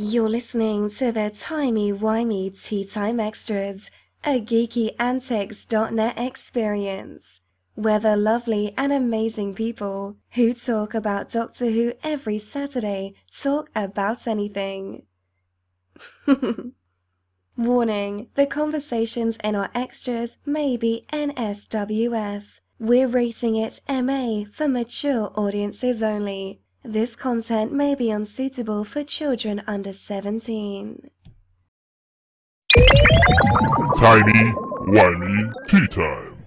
You're listening to the Timey Wimey Tea Time Extras, a geeky antics.net experience, where the lovely and amazing people who talk about Doctor Who every Saturday talk about anything. Warning, the conversations in our extras may be NSWF. We're rating it MA for mature audiences only. This content may be unsuitable for children under 17. Tiny, whiny tea time.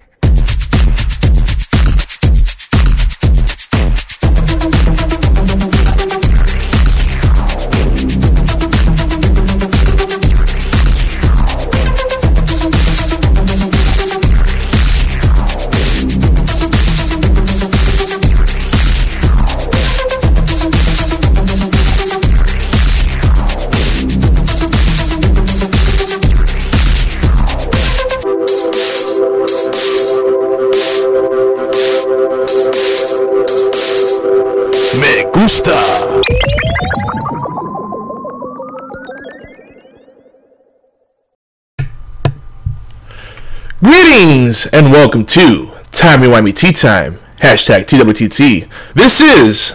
And welcome to Timey Wimey Tea Time. Hashtag TWTT. This is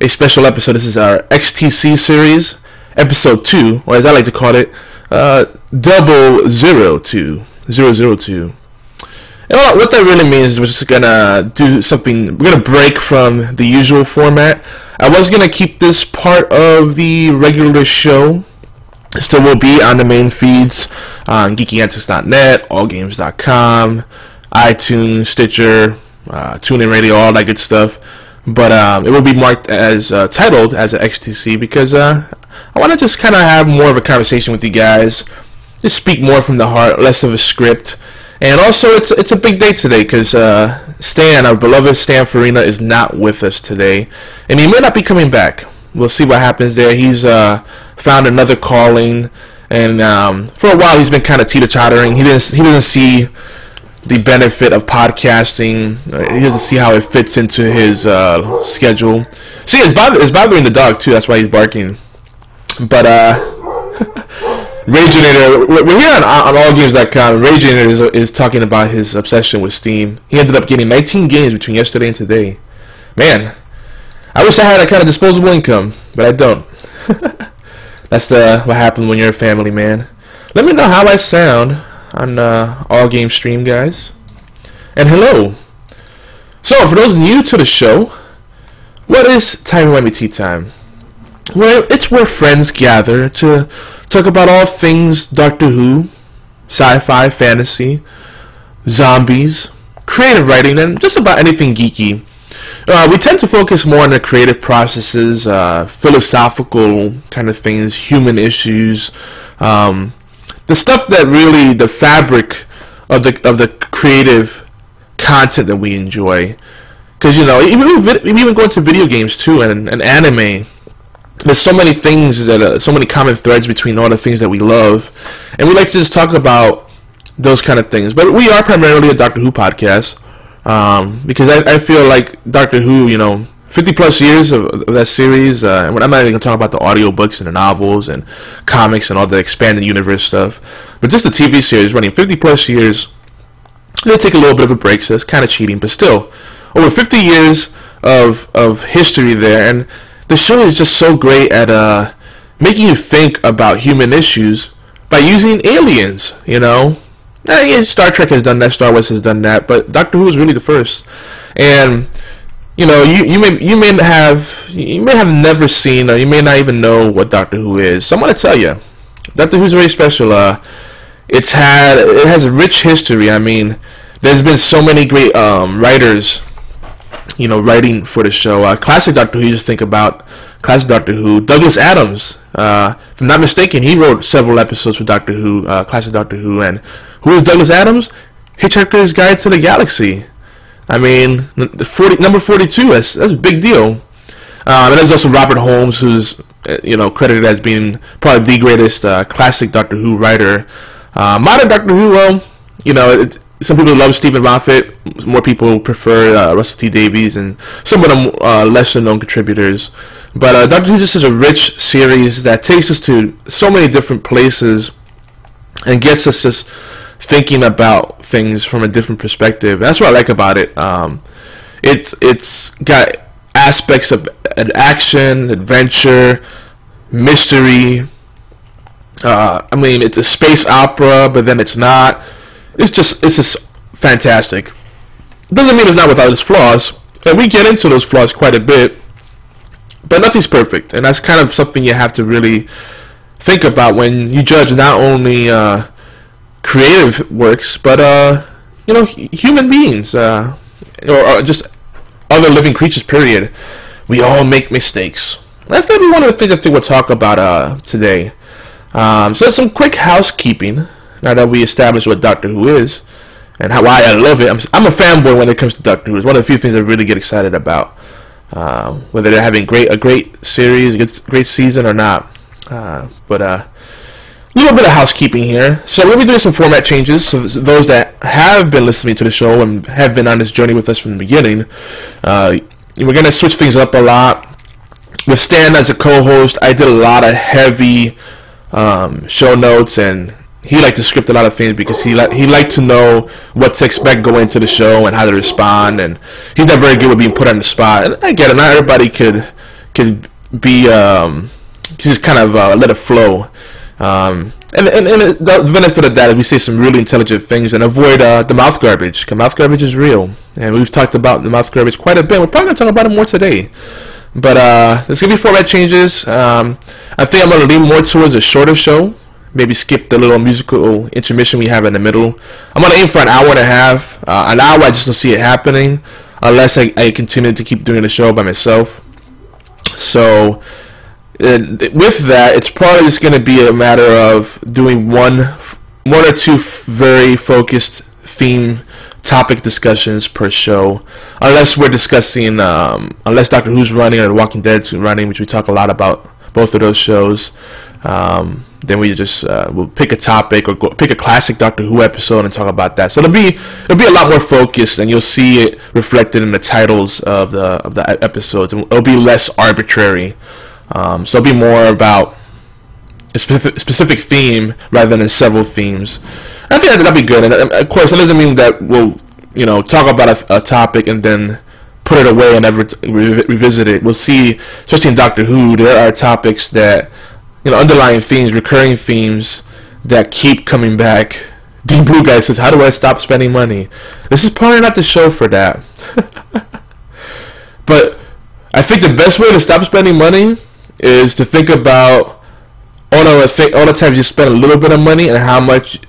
a special episode. This is our XTC series, episode 2, or as I like to call it, uh, double zero two, zero zero two. And what what that really means is we're just gonna do something, we're gonna break from the usual format. I was gonna keep this part of the regular show, still will be on the main feeds on geekyantics.net, allgames.com, iTunes, Stitcher, uh, TuneIn Radio, all that good stuff. But um, it will be marked as uh, titled as an XTC because uh, I want to just kind of have more of a conversation with you guys, just speak more from the heart, less of a script. And also, it's it's a big day today because uh, Stan, our beloved Stan Farina, is not with us today, and he may not be coming back. We'll see what happens there. He's uh, found another calling, and um, for a while he's been kind of teeter tottering. He didn't he doesn't see the benefit of podcasting. Uh, he doesn't see how it fits into his uh, schedule. See, it's, bother- it's bothering the dog too. That's why he's barking. But uh, Raginator, we're here on, on allgames.com. Raginator is, is talking about his obsession with Steam. He ended up getting 19 games between yesterday and today. Man, I wish I had a kind of disposable income, but I don't. That's the what happens when you're a family man. Let me know how I sound on uh, All Game Stream, guys. And hello. So, for those new to the show, what is Time Wimey Tea Time? Well, it's where friends gather to talk about all things Doctor Who, sci-fi, fantasy, zombies, creative writing, and just about anything geeky. Uh, we tend to focus more on the creative processes, uh, philosophical kind of things, human issues, um, the stuff that really the fabric of the of the creative content that we enjoy. Because you know, even even going to video games too, and, and anime, there's so many things that uh, so many common threads between all the things that we love, and we like to just talk about those kind of things. But we are primarily a Doctor Who podcast um, because I, I feel like Doctor Who, you know, 50 plus years of, of that series. Uh, and I'm not even gonna talk about the audiobooks and the novels and comics and all the expanded universe stuff, but just the TV series running 50 plus years. They take a little bit of a break, so it's kind of cheating, but still, over 50 years of of history there, and the show is just so great at uh, making you think about human issues by using aliens. You know, Eh, yeah, Star Trek has done that, Star Wars has done that, but Doctor Who is really the first. And you know, you, you may you may have you may have never seen or you may not even know what Doctor Who is. So I'm gonna tell you, Doctor Who's very special. Uh, it's had it has a rich history. I mean, there's been so many great um, writers, you know, writing for the show. Uh, classic Doctor Who. You just think about classic Doctor Who. Douglas Adams, uh, if I'm not mistaken, he wrote several episodes for Doctor Who, uh, classic Doctor Who. And who is Douglas Adams? Hitchhiker's Guide to the Galaxy. I mean, n- 40, number 42, that's, that's a big deal. Um, and there's also Robert Holmes, who's uh, you know credited as being probably the greatest uh, classic Doctor Who writer. Uh, modern Doctor Who, well, you know, it, some people love Steven Moffat. More people prefer uh, Russell T Davies and some of them uh, lesser known contributors. But uh, Doctor Who just is a rich series that takes us to so many different places and gets us just thinking about things from a different perspective. That's what I like about it. Um, it's it's got aspects of an action, adventure, mystery. Uh, I mean, it's a space opera, but then it's not. It's just it's just fantastic. Doesn't mean it's not without its flaws, and we get into those flaws quite a bit. But nothing's perfect, and that's kind of something you have to really think about when you judge not only uh, creative works, but uh, you know, human beings, uh, or, or just other living creatures. Period. We all make mistakes. That's gonna be one of the things I think we'll talk about uh, today. Um, so some quick housekeeping. Now that we established what Doctor Who is and how why I love it, I'm, I'm a fanboy when it comes to Doctor Who. It's one of the few things I really get excited about. Uh, whether they're having great a great series, a great season or not. Uh, but uh, a little bit of housekeeping here. So we'll be doing some format changes. So those that have been listening to the show and have been on this journey with us from the beginning, uh, we're gonna switch things up a lot. With Stan as a co-host, I did a lot of heavy um, show notes, and he liked to script a lot of things because he li- he liked to know what to expect going into the show and how to respond. And he's not very good with being put on the spot. And I get it. Not everybody could could be um, just kind of uh, let it flow. Um, and, and, and the benefit of that is we say some really intelligent things and avoid uh, the mouth garbage. Because mouth garbage is real, and we've talked about the mouth garbage quite a bit. We're probably gonna talk about it more today. But uh, there's gonna be format changes. Um, I think I'm gonna lean more towards a shorter show. Maybe skip the little musical intermission we have in the middle. I'm gonna aim for an hour and a half. Uh, an hour, I just don't see it happening unless I, I continue to keep doing the show by myself. So with that, it's probably just going to be a matter of doing one, one or two very focused theme topic discussions per show, unless we're discussing, um, unless Doctor Who's running or The Walking Dead's running, which we talk a lot about both of those shows. Um, then we just uh, we'll pick a topic or go, pick a classic Doctor Who episode and talk about that. So it'll be it'll be a lot more focused, and you'll see it reflected in the titles of the of the episodes. And it'll be less arbitrary. Um, so it'll be more about a specific, specific theme rather than several themes. I think that'd be good. And of course, it doesn't mean that we'll, you know, talk about a, a topic and then put it away and never re- revisit it. We'll see, especially in Doctor Who, there are topics that, you know, underlying themes, recurring themes that keep coming back. Deep Blue Guy says, "How do I stop spending money?" This is probably not the show for that. but I think the best way to stop spending money is to think about all the th- all the times you spent a little bit of money and how much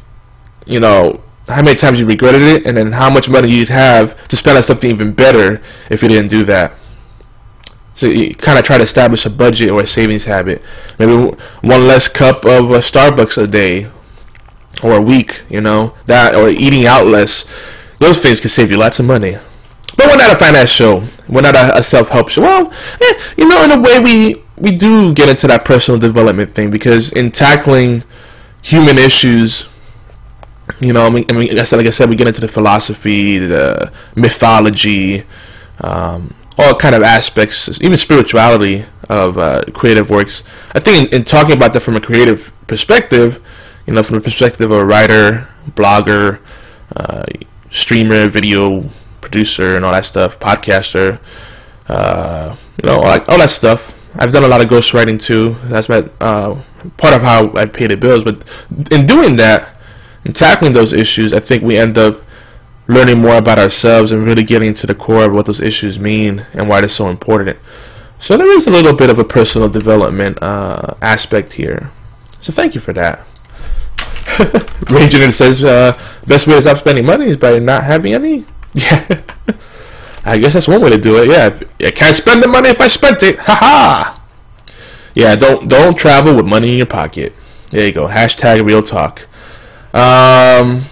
you know how many times you regretted it and then how much money you'd have to spend on something even better if you didn't do that. So you kind of try to establish a budget or a savings habit. Maybe one less cup of uh, starbucks a day or a week you know that or eating out less. Those things can save you lots of money. But we're not a finance show we're not a, a self-help show. Well eh, you know in a way we we do get into that personal development thing because in tackling human issues, you know, I mean, I mean, like I said, we get into the philosophy, the mythology, um, all kind of aspects, even spirituality of uh, creative works. I think in, in, talking about that from a creative perspective, you know, from the perspective of a writer, blogger, uh, streamer, video producer, and all that stuff, podcaster, uh, you know, all, all that stuff I've done a lot of ghostwriting too. That's my uh, part of how I pay the bills. But in doing that, in tackling those issues, I think we end up learning more about ourselves and really getting to the core of what those issues mean and why they're so important. So there is a little bit of a personal development uh, aspect here. So thank you for that. Ranger says, uh, best way to stop spending money is by not having any. Yeah. I guess that's one way to do it. Yeah, if, I can't spend the money if I spent it. Haha. Yeah, don't don't travel with money in your pocket. There you go. Hashtag real talk. Um,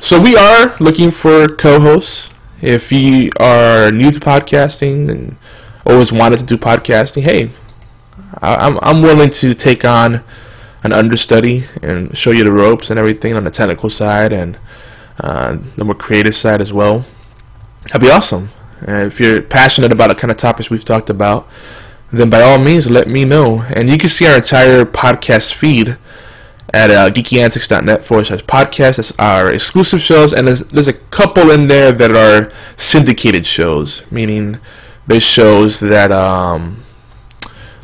so we are looking for co-hosts. If you are new to podcasting and always wanted to do podcasting, hey, I'm I'm willing to take on an understudy and show you the ropes and everything on the technical side and uh, the more creative side as well. That'd be awesome. If you're passionate about the kind of topics we've talked about, then by all means, let me know. And you can see our entire podcast feed at uh, geekyantics.net forward slash podcast. That's our exclusive shows, and there's, there's a couple in there that are syndicated shows, meaning there's shows that um,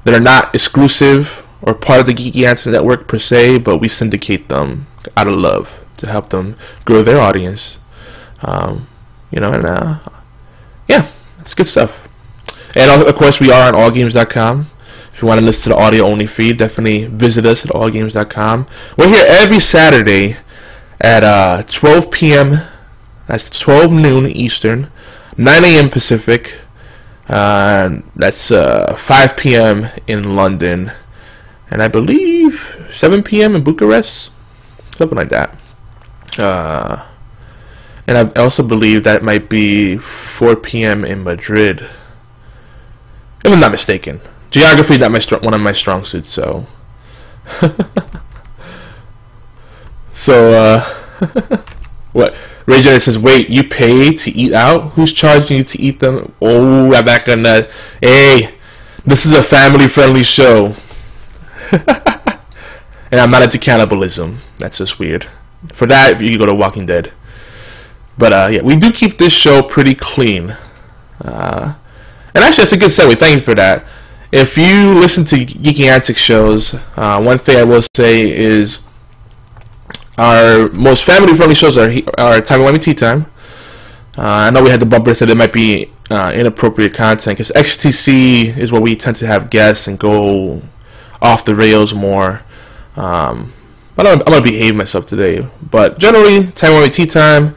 that are not exclusive or part of the Geeky Antics network per se, but we syndicate them out of love to help them grow their audience. Um, you know, and uh, yeah, it's good stuff. And of course, we are on allgames.com. If you want to listen to the audio only feed, definitely visit us at allgames.com. We're here every Saturday at uh, 12 p.m. That's 12 noon Eastern, 9 a.m. Pacific. Uh, that's uh, 5 p.m. in London, and I believe 7 p.m. in Bucharest, something like that. Uh, and I also believe that might be 4 p.m. in Madrid, if I'm not mistaken. Geography not my str- one of my strong suits, so. so uh, what? Ray J says, "Wait, you pay to eat out? Who's charging you to eat them?" Oh, I'm back on that. Hey, this is a family-friendly show, and I'm not into cannibalism. That's just weird. For that, you can go to Walking Dead. But uh, yeah, we do keep this show pretty clean. Uh, and actually, that's a good segue. Thank you for that. If you listen to Geeky Antics shows, uh, one thing I will say is our most family-friendly shows are are Time Wimey Tea Time. Uh, I know we had the bumper that said it might be uh, inappropriate content because XTC is where we tend to have guests and go off the rails more. Um, but I'm, I'm, gonna behave myself today. But generally, Time Wimey Tea Time,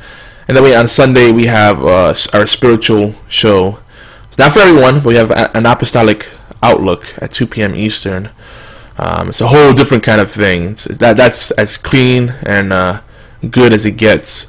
and then we on Sunday we have uh, our spiritual show. It's not for everyone, but we have an apostolic outlook at 2 p.m. Eastern. Um, it's a whole different kind of thing. That that's as clean and uh, good as it gets.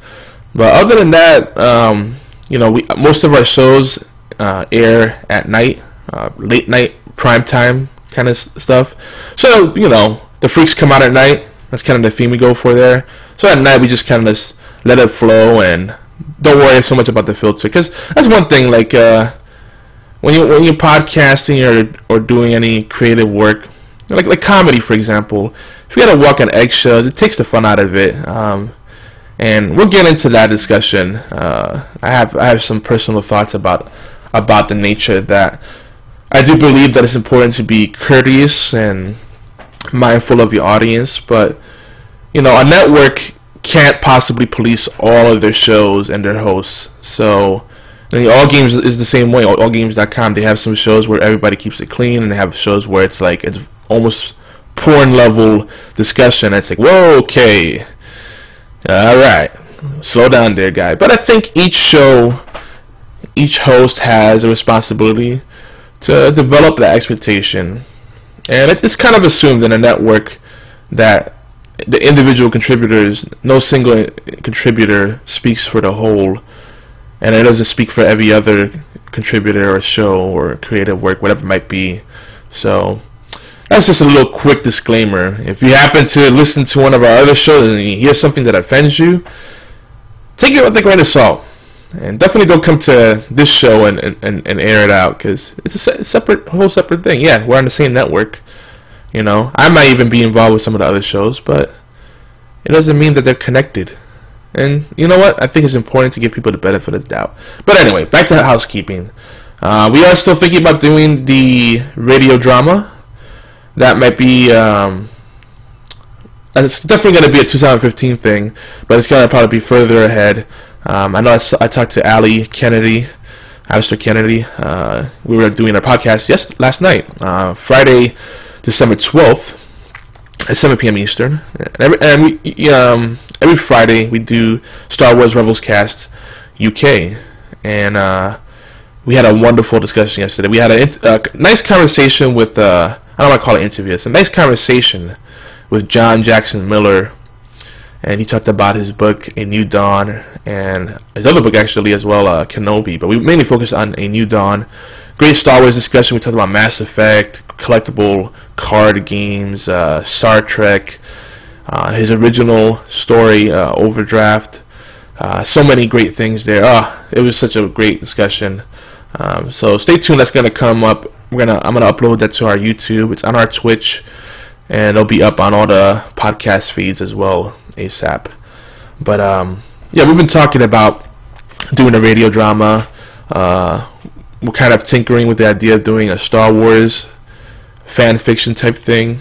But other than that, um, you know, we most of our shows uh, air at night, uh, late night, prime time kind of stuff. So you know, the freaks come out at night. That's kind of the theme we go for there. So at night we just kind of just let it flow and don't worry so much about the filter. Because that's one thing. Like uh, when you when you're podcasting or or doing any creative work like like comedy for example if you gotta walk on eggshells it takes the fun out of it. Um, and we'll get into that discussion. Uh, I have I have some personal thoughts about about the nature that. I do believe that it's important to be courteous and mindful of your audience but you know a network can't possibly police all of their shows and their hosts so all games is the same way. All, allgames.com they have some shows where everybody keeps it clean, and they have shows where it's like it's almost porn level discussion. It's like, whoa, okay, all right, slow down there, guy. But I think each show, each host has a responsibility to develop that expectation, and it's kind of assumed in a network that the individual contributors, no single contributor speaks for the whole, and it doesn't speak for every other contributor or show or creative work, whatever it might be. So that's just a little quick disclaimer. If you happen to listen to one of our other shows and you hear something that offends you, take it with a grain of salt. And definitely go come to this show and, and, and air it out because it's a separate, whole separate thing. Yeah, we're on the same network. You know, I might even be involved with some of the other shows, but it doesn't mean that they're connected. And you know what? I think it's important to give people the benefit of the doubt. But anyway, back to housekeeping. Uh, we are still thinking about doing the radio drama that might be um, it's definitely going to be a 2015 thing, but it's going to probably be further ahead. Um, I know I, I, talked to Ali Kennedy, Alistair Kennedy. Uh, we were doing a podcast yes last night, uh, Friday, December 12th at 7 p.m. Eastern, and every, and we um, every Friday we do Star Wars Rebels Cast UK, and uh, we had a wonderful discussion yesterday. We had a, a nice conversation with. Uh, I don't want to call it interview. It's a nice conversation with John Jackson Miller, and he talked about his book A New Dawn and his other book actually as well, uh, Kenobi. But we mainly focused on A New Dawn. Great Star Wars discussion. We talked about Mass Effect, collectible card games, uh, Star Trek, uh, his original story, uh, Overdraft. Uh, so many great things there. Oh, it was such a great discussion. Um, so stay tuned. That's gonna come up. We're gonna I'm gonna upload that to our YouTube. It's on our Twitch, and it'll be up on all the podcast feeds as well ASAP. But um, yeah, we've been talking about doing a radio drama. Uh, we're kind of tinkering with the idea of doing a Star Wars fan fiction type thing.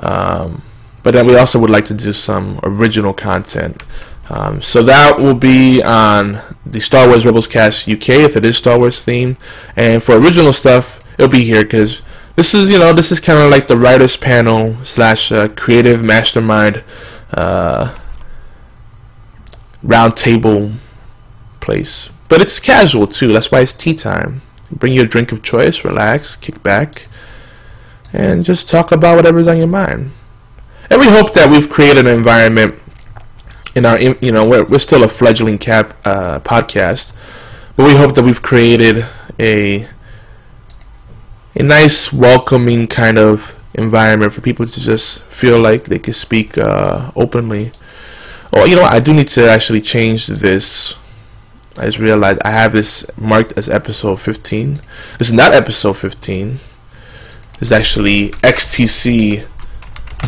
Um, but then we also would like to do some original content. Um, so that will be on the Star Wars Rebels Cast UK if it is Star Wars themed, and for original stuff, it'll be here because this is you know this is kind of like the writers panel slash uh, creative mastermind uh, roundtable place, but it's casual too. That's why it's tea time. Bring your drink of choice, relax, kick back, and just talk about whatever's on your mind. And we hope that we've created an environment in our, you know, we're, we're still a fledgling cap uh, podcast, but we hope that we've created a a nice, welcoming kind of environment for people to just feel like they can speak uh, openly. Oh, you know? I do need to actually change this. I just realized I have this marked as episode 15. This is not episode 15. It's actually XTC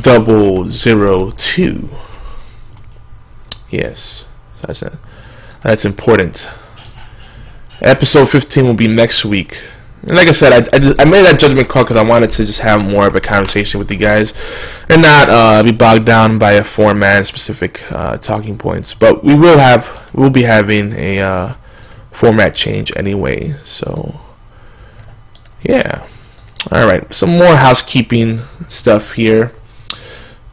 double zero two. Yes, that's that's important. Episode 15 will be next week. And like I said, I, I, I made that judgment call because I wanted to just have more of a conversation with you guys and not uh, be bogged down by a format specific uh, talking points. But we will have we'll be having a uh, format change anyway. So yeah, all right. Some more housekeeping stuff here.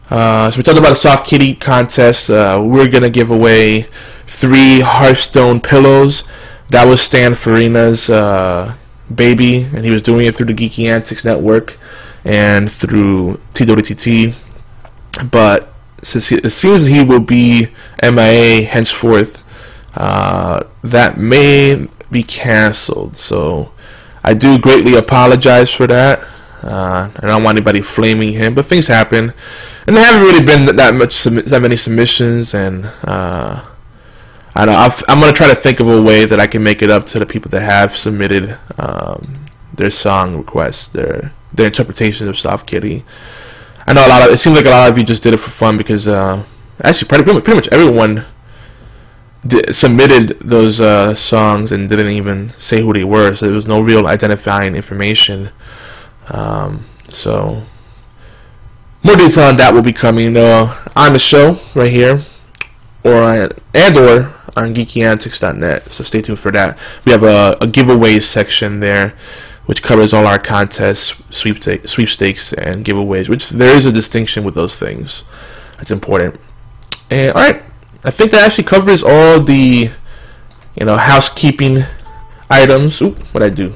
Uh, so we talked about the soft kitty contest. Uh, we're gonna give away three Hearthstone pillows. That was Stan Farina's uh, baby, and he was doing it through the Geeky Antics Network and through TWTT. But since he, it seems he will be MIA henceforth, uh, that may be canceled. So I do greatly apologize for that. Uh, I don't want anybody flaming him, but things happen and there haven't really been that much that many submissions, and uh, I know i am gonna try to think of a way that I can make it up to the people that have submitted um, their song requests, their their interpretation of Soft Kitty. I know a lot of it seems like a lot of you just did it for fun because uh, actually pretty, pretty much everyone submitted those uh, songs and didn't even say who they were, so there was no real identifying information. Um, so more detail on that will be coming uh, on the show right here, or on, and or on geekyantics.net. So stay tuned for that. We have a, a giveaway section there, which covers all our contests, sweepstakes, sweepstakes, and giveaways. Which there is a distinction with those things. That's important. And all right, I think that actually covers all the, you know, housekeeping items. What I do?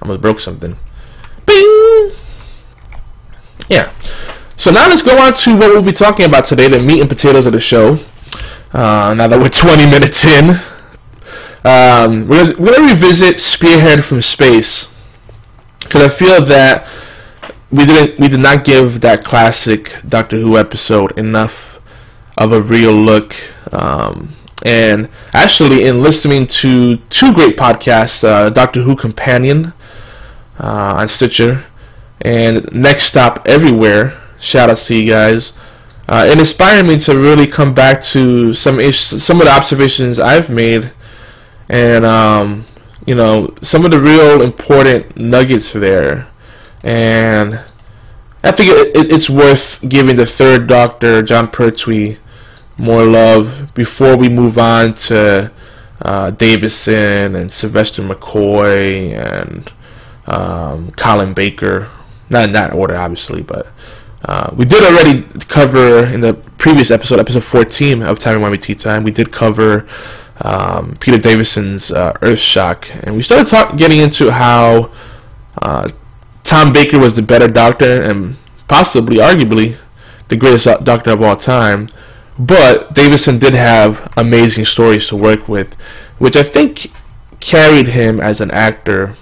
I almost broke something. Bing. Yeah. So now let's go on to what we'll be talking about today, the meat and potatoes of the show. Uh, now that we're 20 minutes in, um, we're, we're, gonna, revisit Spearhead from Space because I feel that we didn't we did not give that classic Doctor Who episode enough of a real look. Um, and actually, in listening to two great podcasts, uh, Doctor Who Companion uh, on Stitcher and Next Stop Everywhere. Shout outs to you guys. Uh, it inspired me to really come back to some some of the observations I've made, and um, you know some of the real important nuggets there. And I think it, it, it's worth giving the third Doctor, Jon Pertwee, more love before we move on to uh, Davison and Sylvester McCoy and um, Colin Baker, not in that order, obviously, but uh, we did already cover in the previous episode, episode 14 of Time and Tea Time. We did cover um, Peter Davison's uh, Earthshock, and we started talk- getting into how uh, Tom Baker was the better doctor and possibly, arguably, the greatest doctor of all time. But Davison did have amazing stories to work with, which I think carried him as an actor.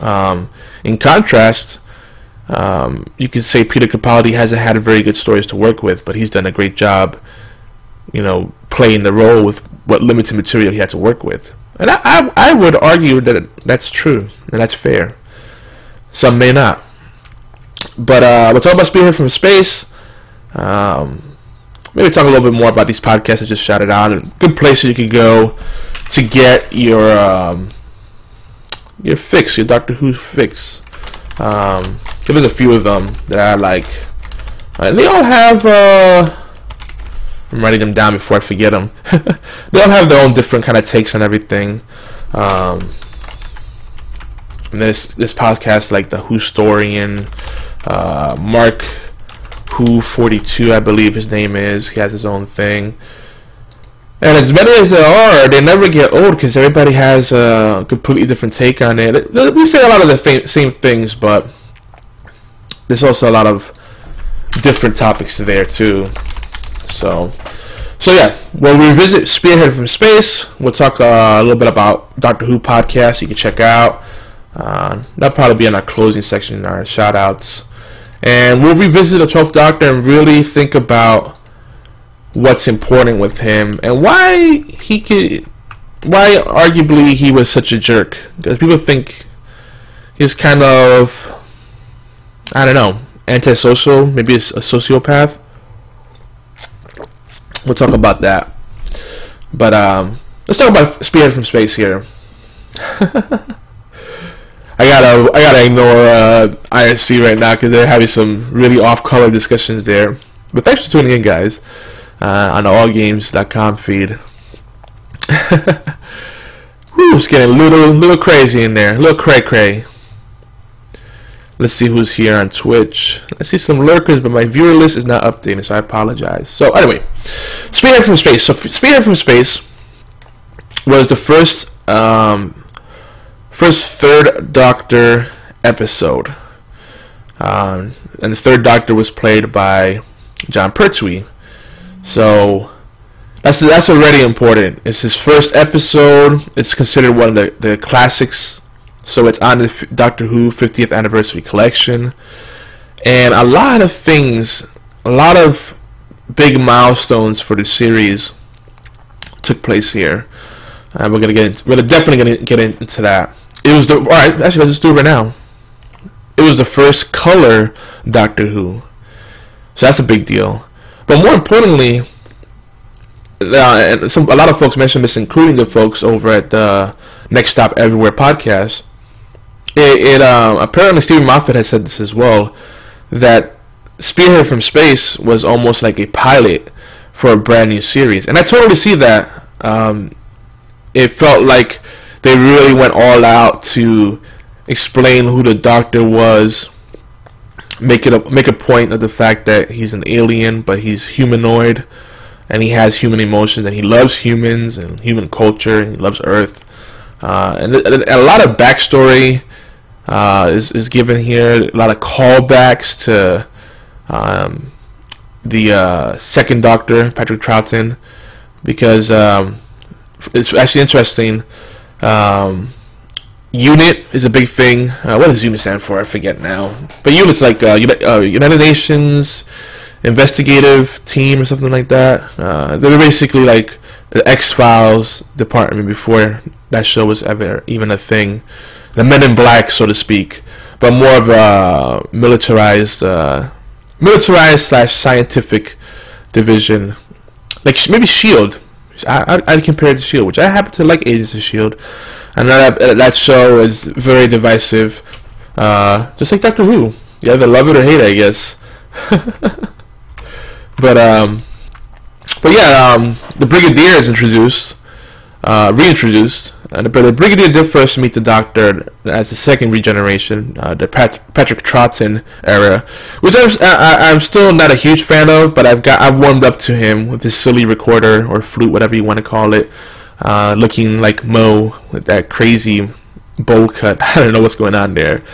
Um, in contrast, um, you could say Peter Capaldi hasn't had very good stories to work with, but he's done a great job, you know, playing the role with what limited material he had to work with. And I, I, I would argue that that's true and that's fair. Some may not. But uh, we'll talk about Spearhead from Space. Um, maybe talk a little bit more about these podcasts I just shouted out and good places you could go to get your um, your fix, your Doctor Who fix. Um, there's a few of them that I like. Uh, they all have. Uh, I'm writing them down before I forget them. they all have their own different kind of takes on everything. Um, and this this podcast, like the Who Storian, uh, Mark Who 42, I believe his name is. He has his own thing. And as many as there are, they never get old because everybody has a completely different take on it. We say a lot of the same things, but there's also a lot of different topics there too. So, so yeah, we'll revisit Spearhead from Space. We'll talk uh, a little bit about Doctor Who podcast you can check out. Uh, that'll probably be in our closing section, in our shout outs. And we'll revisit the 12th Doctor and really think about what's important with him and why he could, why arguably he was such a jerk. Because people think he's kind of, I don't know, antisocial, maybe a, a sociopath. We'll talk about that. But um, let's talk about Spearhead from Space here. I gotta I gotta ignore uh, IRC right now because they're having some really off-color discussions there. But thanks for tuning in, guys, uh, on the AllGames.com feed. Whew, it's getting a little little crazy in there, a little cray cray. Let's see who's here on Twitch. I see some lurkers, but my viewer list is not updated, so I apologize. So anyway, Spearhead from Space. So Spearhead from Space was the first um, first third Doctor episode, um, and the third Doctor was played by Jon Pertwee. So that's that's already important. It's his first episode. It's considered one of the, the classics so it's on the Doctor Who 50th anniversary collection. And a lot of things, a lot of big milestones for the series took place here. Uh, we're gonna get into, we're definitely gonna get into that. It was the all right. Actually, let's just do it right now. It was the first color Doctor Who, so that's a big deal. But more importantly, uh, and some a lot of folks mentioned this, including the folks over at the Next Stop Everywhere podcast it, it um, apparently Steven Moffat has said this as well that Spearhead from Space was almost like a pilot for a brand new series, and I totally see that. Um, it felt like they really went all out to explain who the Doctor was, make it a, make a point of the fact that he's an alien, but he's humanoid, and he has human emotions, and he loves humans and human culture, and he loves Earth, uh, and, and a lot of backstory uh, is, is given here. A lot of callbacks to um, the uh, second Doctor, Patrick Troughton, because um, it's actually interesting. Um, unit is a big thing. Uh, what does unit stand for? I forget now. But unit's like uh, uh, United Nations investigative team or something like that. Uh, they're basically like the X Files department before that show was ever even a thing the Men in Black, so to speak, but more of a militarized, uh, militarized slash scientific division, like maybe Shield. I I compare it to Shield, which I happen to like Agents of Shield. Know that that show is very divisive, uh, just like Doctor Who. You either love it or hate it, I guess. but um, but yeah, um, the Brigadier is introduced, uh, reintroduced, uh, but the Brigadier did first meet the Doctor as the second regeneration, uh, the Pat- Patrick Troughton era, which I'm I, am still not a huge fan of, but I've got I've warmed up to him with his silly recorder or flute, whatever you want to call it, uh, looking like Mo with that crazy bowl cut. I don't know what's going on there,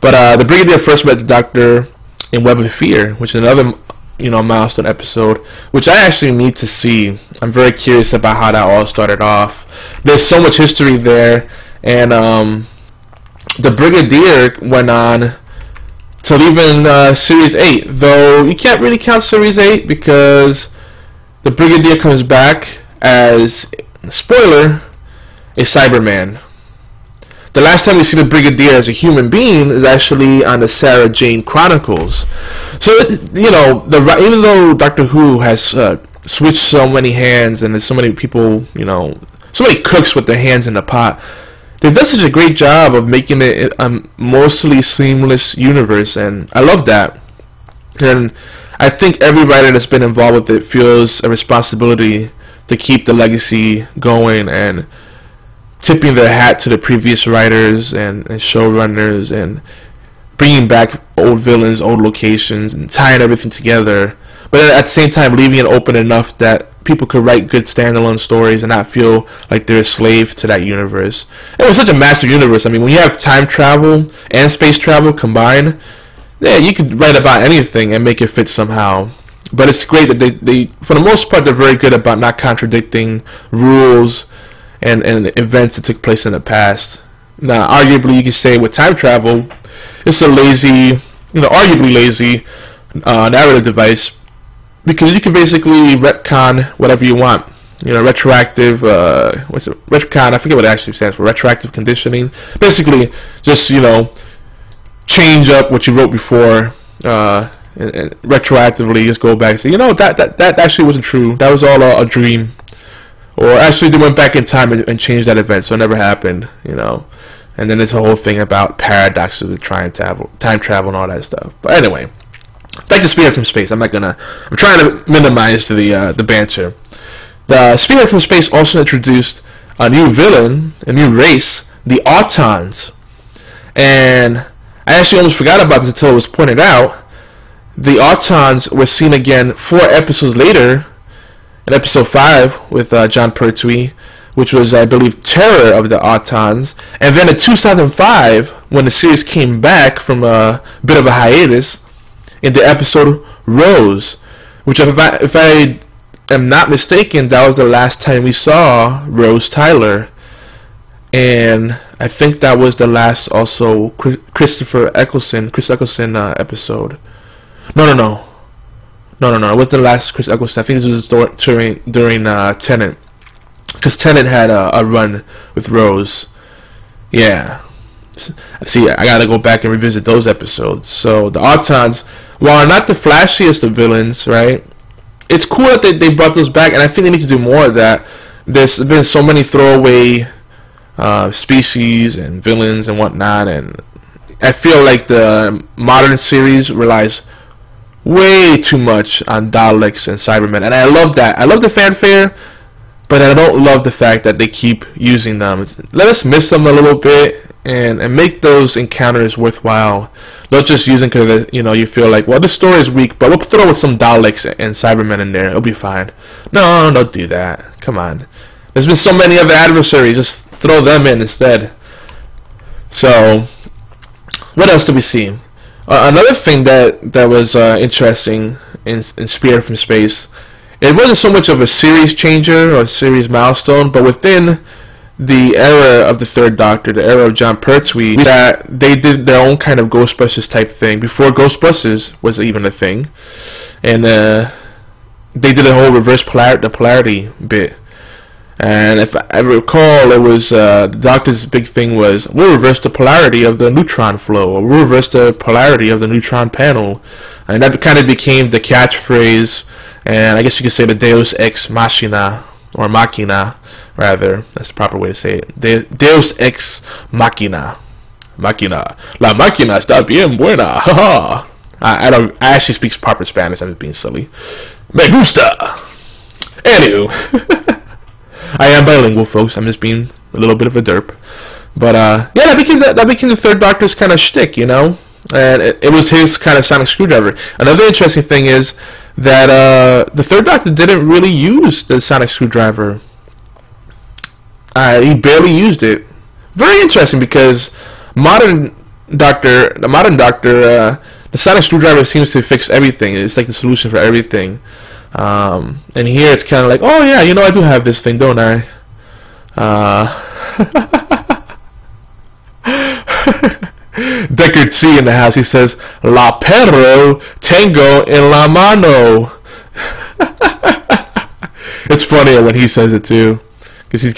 but uh, the Brigadier first met the Doctor in Web of Fear, which is another you know milestone episode, which I actually need to see. I'm very curious about how that all started off. There's so much history there, and um, the Brigadier went on to even uh, Series Eight, though you can't really count Series Eight because the Brigadier comes back as spoiler, a Cyberman. The last time we see the Brigadier as a human being is actually on the Sarah Jane Chronicles. So you know, the even though Doctor Who has uh, switched so many hands and there's so many people, you know, so many cooks with their hands in the pot, they've done such a great job of making it a mostly seamless universe, and I love that. And I think every writer that's been involved with it feels a responsibility to keep the legacy going and tipping their hat to the previous writers and, and showrunners and bringing back old villains, old locations, and tying everything together. But at the same time, leaving it open enough that people could write good standalone stories and not feel like they're a slave to that universe. It was such a massive universe. I mean, when you have time travel and space travel combined, yeah, you could write about anything and make it fit somehow. But it's great that they, they for the most part, they're very good about not contradicting rules and, and events that took place in the past. Now, arguably, you could say with time travel, it's a lazy, you know, arguably lazy uh, narrative device because you can basically retcon whatever you want. You know, retroactive, uh, what's it? Retcon, I forget what it actually stands for. Retroactive conditioning. Basically, just, you know, change up what you wrote before, uh, and, and retroactively just go back and say, you know, that, that, that actually wasn't true. That was all a, a dream or actually they went back in time and, and, changed that event, so it never happened, you know. And then there's a whole thing about paradoxes of trying travel, time travel, and all that stuff. But anyway, back to Spearhead from Space. I'm not gonna. I'm trying to minimize the uh, the banter. The Spearhead from Space also introduced a new villain, a new race, the Autons, and I actually almost forgot about this until it was pointed out. The Autons were seen again four episodes later in episode 5 with uh, Jon Pertwee, which was, I believe, Terror of the Autons. And then in 2005, when the series came back from a bit of a hiatus, in the episode Rose, which, if I, if I am not mistaken, that was the last time we saw Rose Tyler. And I think that was the last also Christopher Eccleston, Chris Eccleston uh, episode. No, no, no. No, no, no. It was the last Chris Eccleston. I think this was during during uh, Tennant, because Tennant had a, a, run with Rose. Yeah. See, I gotta go back and revisit those episodes. So the Autons, while not the flashiest of villains, right? It's cool that they, they brought those back, and I think they need to do more of that. There's been so many throwaway uh, species and villains and whatnot, and I feel like the modern series relies way too much on Daleks and Cybermen, and I love that. I love the fanfare, but I don't love the fact that they keep using them. Let us miss them a little bit and and make those encounters worthwhile. Not just using because uh, you know you feel like well the story is weak, but we'll throw some Daleks and Cybermen in there. It'll be fine. No, don't do that. Come on. There's been so many other adversaries. Just throw them in instead. So, what else do we see? Uh, another thing that that was uh, interesting in, in Spearhead from Space, it wasn't so much of a series changer or series milestone, but within the era of the Third Doctor, the era of Jon Pertwee, that they did their own kind of Ghostbusters type thing before Ghostbusters was even a thing, and uh, they did a whole reverse polar- the polarity bit and if I recall, it was uh, the doctor's big thing was we'll reverse the polarity of the neutron flow, or we'll reverse the polarity of the neutron panel, and that kind of became the catchphrase, and I guess you could say the Deus ex machina or machina, rather. That's the proper way to say it. De- Deus ex machina, machina. La machina está bien buena. Ha I, I don't. I actually speak proper Spanish. I'm just being silly. Me gusta. Anywho. I am bilingual, folks. I'm just being a little bit of a derp. But uh, yeah, that became the, that became the third Doctor's kind of shtick, you know, and it, it, was his kind of sonic screwdriver. Another interesting thing is that uh, the third Doctor didn't really use the sonic screwdriver. Uh, he barely used it. Very interesting because modern Doctor, the modern Doctor, uh, the sonic screwdriver seems to fix everything. It's like the solution for everything. Um, and here it's kind of like, oh yeah, you know, I do have this thing, don't I? Uh, Deckard C in the house. He says, "La perro tengo en la mano." it's funnier when he says it too, because he's